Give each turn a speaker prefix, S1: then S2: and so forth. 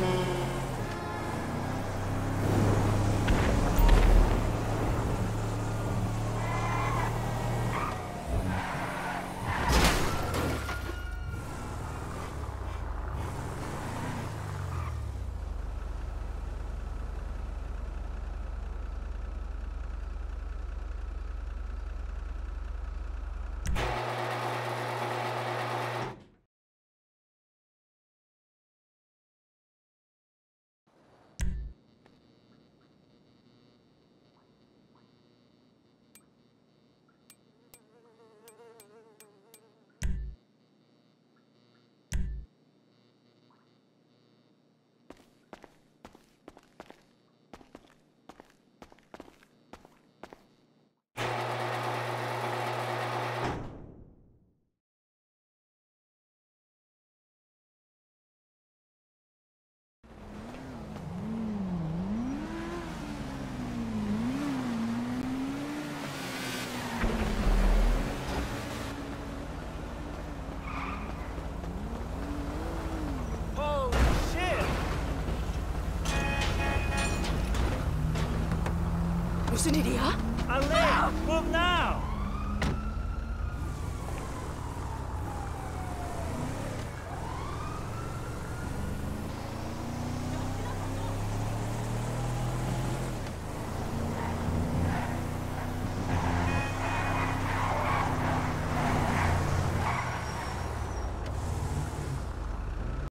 S1: Mm-hmm.
S2: 무슨 일이야?
S1: Eileen, move now!